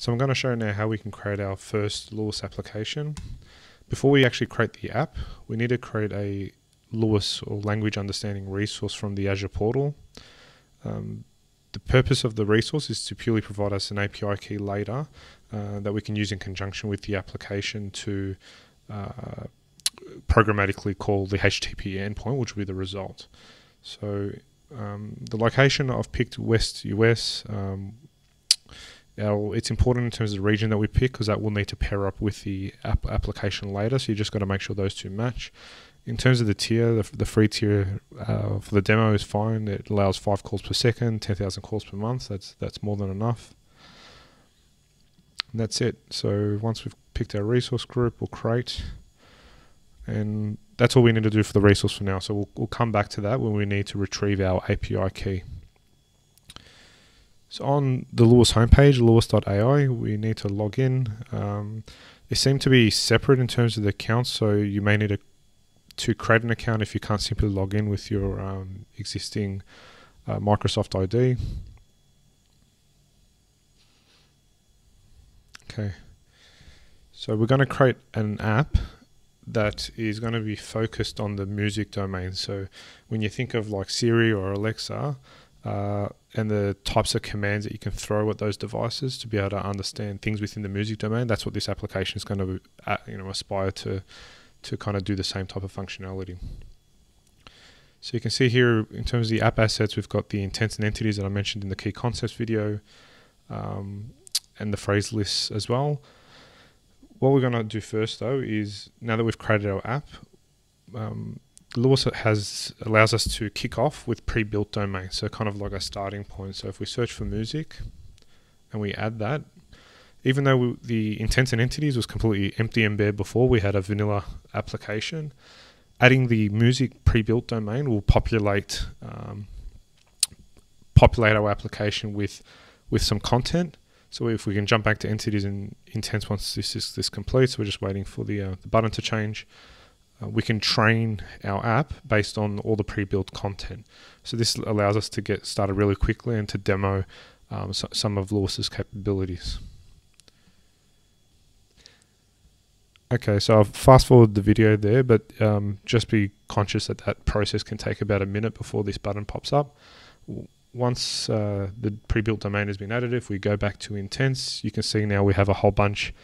So I'm going to show now how we can create our first LUIS application. Before we actually create the app, we need to create a LUIS or language understanding resource from the Azure portal. Um, the purpose of the resource is to purely provide us an API key later uh, that we can use in conjunction with the application to uh, programmatically call the HTTP endpoint, which will be the result. So um, the location I've picked West US. Um, our, it's important in terms of the region that we pick because that will need to pair up with the app application later. So you just got to make sure those two match. In terms of the tier, the, the free tier uh, for the demo is fine. It allows five calls per second, ten thousand calls per month. That's that's more than enough. And that's it. So once we've picked our resource group, we'll create, and that's all we need to do for the resource for now. So we'll, we'll come back to that when we need to retrieve our API key. So on the LUIS homepage, luis.ai, we need to log in. Um, they seem to be separate in terms of the accounts, so you may need to, to create an account if you can't simply log in with your um, existing uh, Microsoft ID. Okay, so we're going to create an app that is going to be focused on the music domain. So when you think of like Siri or Alexa, uh, and the types of commands that you can throw at those devices to be able to understand things within the music domain. That's what this application is going to, uh, you know, aspire to, to kind of do the same type of functionality. So you can see here in terms of the app assets, we've got the intents and entities that I mentioned in the key concepts video, um, and the phrase lists as well. What we're going to do first though is now that we've created our app, um, LUIS has allows us to kick off with pre-built domains, so kind of like a starting point. So if we search for music and we add that, even though we, the intents and entities was completely empty and bare before, we had a vanilla application. Adding the music pre-built domain will populate um, populate our application with with some content. So if we can jump back to entities and intents once this is this complete, so we're just waiting for the, uh, the button to change uh, we can train our app based on all the pre-built content. So this allows us to get started really quickly and to demo um, so, some of LUIS's capabilities. Okay, so I'll fast forward the video there, but um, just be conscious that that process can take about a minute before this button pops up. Once uh, the pre-built domain has been added, if we go back to intents, you can see now we have a whole bunch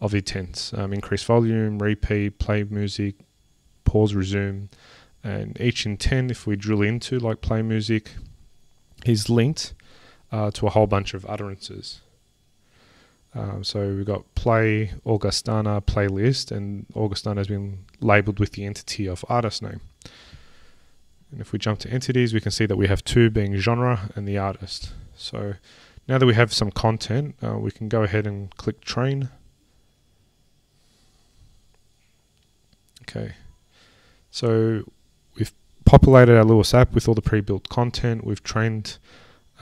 of intents. Um, increase volume, repeat, play music, pause, resume. And each intent, if we drill into like play music, is linked uh, to a whole bunch of utterances. Um, so we've got play Augustana playlist, and Augustana has been labeled with the entity of artist name. And if we jump to entities, we can see that we have two being genre and the artist. So now that we have some content, uh, we can go ahead and click train. Okay. So we've populated our LUIS app with all the pre-built content. We've trained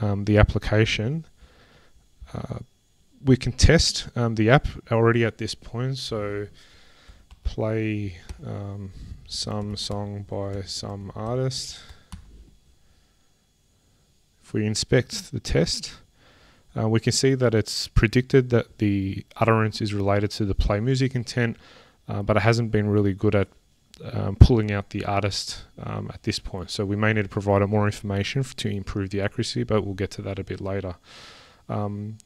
um, the application. Uh, we can test um, the app already at this point. So play um, some song by some artist. If we inspect the test, uh, we can see that it's predicted that the utterance is related to the play music intent, uh, but it hasn't been really good at um, pulling out the artist um, at this point. So we may need to provide more information to improve the accuracy, but we'll get to that a bit later. Um,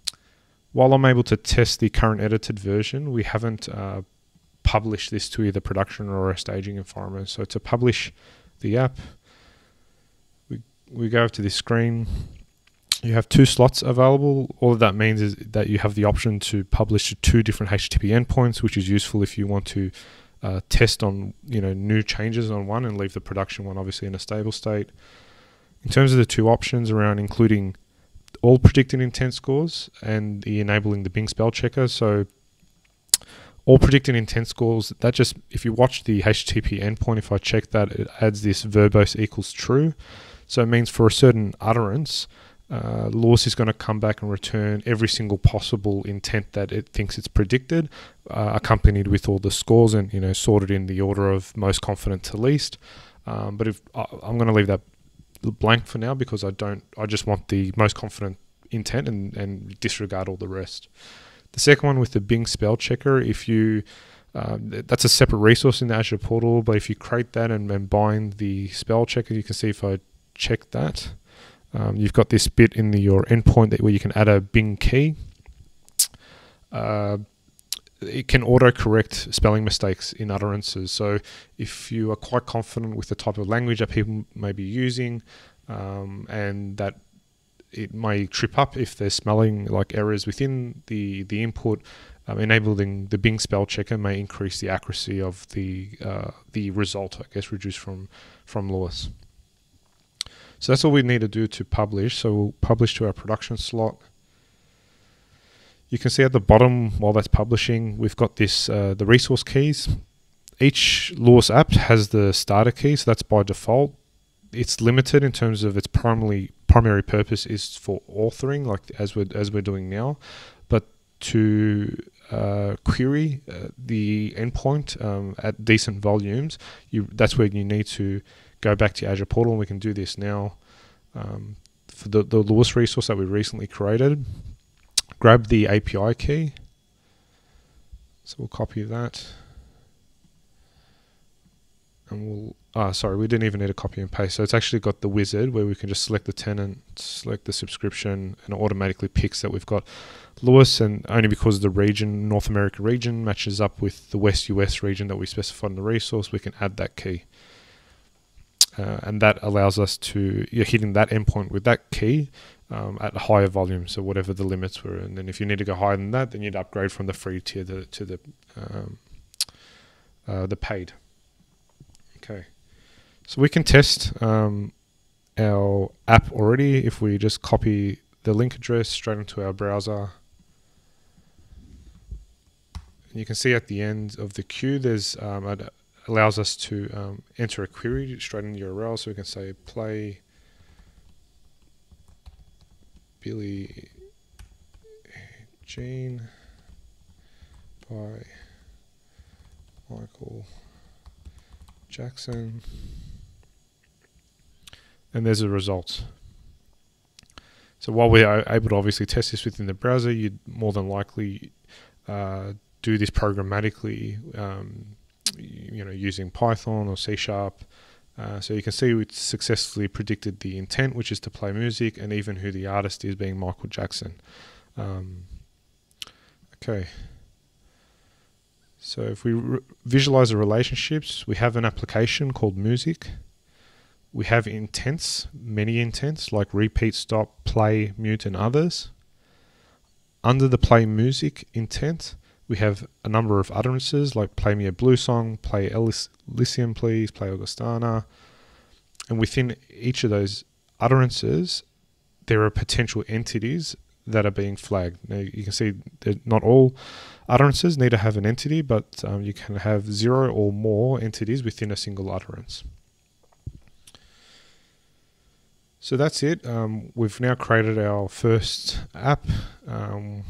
while I'm able to test the current edited version, we haven't uh, published this to either production or a staging environment. So to publish the app, we, we go to this screen. You have two slots available. All that means is that you have the option to publish to two different HTTP endpoints, which is useful if you want to uh, test on you know new changes on one and leave the production one obviously in a stable state. In terms of the two options around including all predicted intent scores and the enabling the Bing spell checker, so all predicted intent scores that just if you watch the HTTP endpoint, if I check that, it adds this verbose equals true. So it means for a certain utterance, uh, LUIS is going to come back and return every single possible intent that it thinks it's predicted, uh, accompanied with all the scores and you know sorted in the order of most confident to least. Um, but if I, I'm going to leave that blank for now because I don't, I just want the most confident intent and, and disregard all the rest. The second one with the Bing spell checker, if you um, that's a separate resource in the Azure portal, but if you create that and, and bind the spell checker, you can see if I check that, um, you've got this bit in the, your endpoint that where you can add a Bing key. Uh, it can auto correct spelling mistakes in utterances. So if you are quite confident with the type of language that people may be using, um, and that it may trip up if they're spelling like errors within the the input, um, enabling the Bing spell checker may increase the accuracy of the uh, the result. I guess reduced from from LUIS. So that's all we need to do to publish. So we'll publish to our production slot. You can see at the bottom while that's publishing, we've got this uh, the resource keys. Each LUIS app has the starter key, so that's by default. It's limited in terms of its primary primary purpose is for authoring, like as we're as we're doing now. But to uh, query uh, the endpoint um, at decent volumes, you that's where you need to go back to Azure Portal, and we can do this now. Um, for the, the LUIS resource that we recently created, grab the API key. So we'll copy that. And we'll, ah, sorry, we didn't even need a copy and paste. So it's actually got the wizard where we can just select the tenant, select the subscription, and automatically picks that we've got LUIS, and only because the region, North America region, matches up with the West US region that we specified in the resource, we can add that key. Uh, and that allows us to, you're hitting that endpoint with that key um, at a higher volume, so whatever the limits were. And then if you need to go higher than that, then you'd upgrade from the free tier to, to the um, uh, the paid. Okay, so we can test um, our app already if we just copy the link address straight into our browser. And you can see at the end of the queue, there's um, a, allows us to um, enter a query straight in the URL. So we can say play Billie Jean by Michael Jackson. And there's a result. So while we are able to obviously test this within the browser, you'd more than likely uh, do this programmatically, um, you know, using Python or C Sharp uh, so you can see we successfully predicted the intent, which is to play music, and even who the artist is, being Michael Jackson. Um, okay. So if we visualize the relationships, we have an application called music. We have intents, many intents like repeat, stop, play, mute, and others. Under the play music intent, we have a number of utterances like play me a blues song, play Elysium please, play Augustana. And within each of those utterances, there are potential entities that are being flagged. Now you can see that not all utterances need to have an entity, but um, you can have zero or more entities within a single utterance. So that's it. Um, we've now created our first app. Um,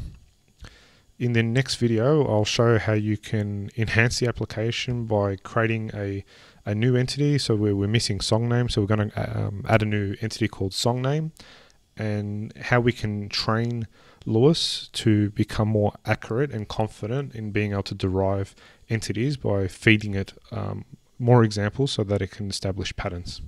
in the next video, I'll show how you can enhance the application by creating a, a new entity. So we're, we're missing song name, so we're going to um, add a new entity called song name and how we can train LUIS to become more accurate and confident in being able to derive entities by feeding it um, more examples so that it can establish patterns.